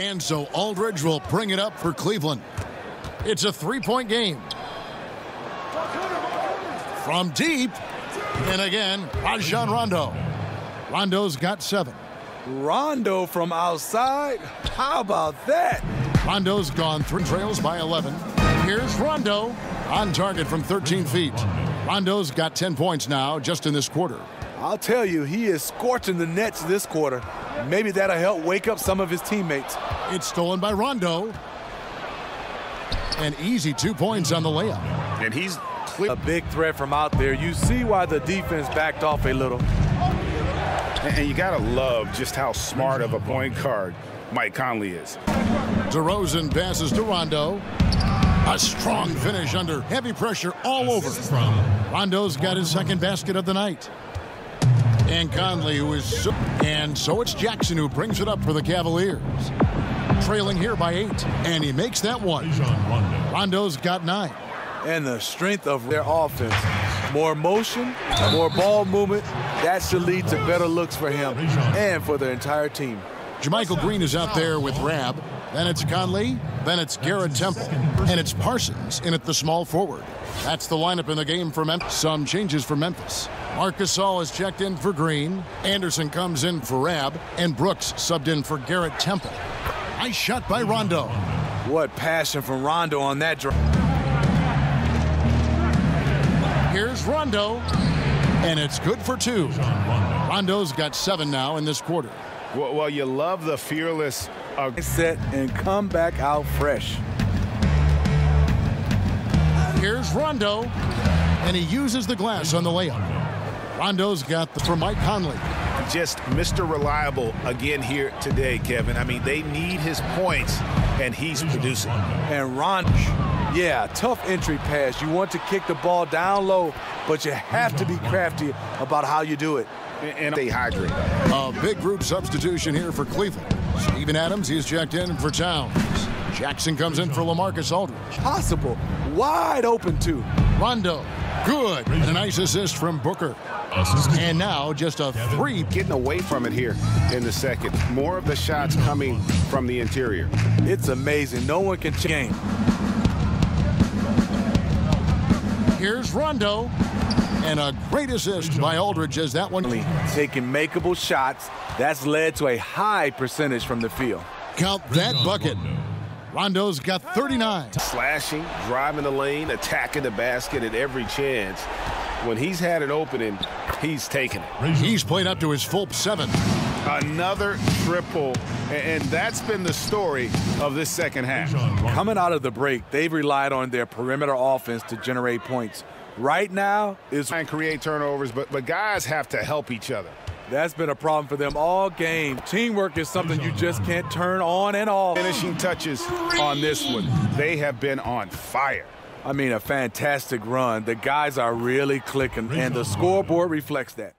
And so Aldridge will bring it up for Cleveland. It's a three-point game. From deep, and again, Rajon Rondo. Rondo's got seven. Rondo from outside? How about that? Rondo's gone three trails by 11. Here's Rondo on target from 13 feet. Rondo's got 10 points now just in this quarter. I'll tell you, he is scorching the Nets this quarter. Maybe that'll help wake up some of his teammates. It's stolen by Rondo. An easy two points on the layup. And he's a big threat from out there. You see why the defense backed off a little. And you got to love just how smart of a point guard Mike Conley is. DeRozan passes to Rondo. A strong finish under heavy pressure all over. Rondo's got his second basket of the night. And Conley, who is so, and so it's Jackson who brings it up for the Cavaliers. Trailing here by eight, and he makes that one. Rondo's got nine. And the strength of their offense. More motion, more ball movement. That should lead to better looks for him and for the entire team. JaMychal Green is out there with Rabb. Then it's Conley. Then it's Garrett Temple. And it's Parsons in at the small forward. That's the lineup in the game for Memphis. Some changes for Memphis. Marc Gasol is checked in for Green. Anderson comes in for Rabb. And Brooks subbed in for Garrett Temple. Nice shot by Rondo. What passion from Rondo on that drive. Here's Rondo. And it's good for two. Rondo's got seven now in this quarter. Well, well you love the fearless uh, set and come back out fresh. Here's Rondo, and he uses the glass on the layup. Rondo's got the for Mike Conley. Just Mr. Reliable again here today, Kevin. I mean, they need his points, and he's producing. And Ron, yeah, tough entry pass. You want to kick the ball down low, but you have to be crafty about how you do it. And stay hydrated. A big group substitution here for Cleveland. Steven Adams, he's checked in for Towns. Jackson comes in for LaMarcus Aldridge. Possible. Wide open, too. Rondo. Good. And a nice assist from Booker. And now just a three. Getting away from it here in the second. More of the shots coming from the interior. It's amazing. No one can change. Here's Rondo. And a great assist by Aldridge as that one. Taking makeable shots. That's led to a high percentage from the field. Count that bucket. Rondo's got 39. Slashing, driving the lane, attacking the basket at every chance. When he's had an opening, he's taken it. He's played up to his full seven. Another triple, and that's been the story of this second half. Coming out of the break, they've relied on their perimeter offense to generate points. Right now is and create turnovers, but but guys have to help each other. That's been a problem for them all game. Teamwork is something you just can't turn on and off. Finishing touches on this one. They have been on fire. I mean, a fantastic run. The guys are really clicking, and the scoreboard reflects that.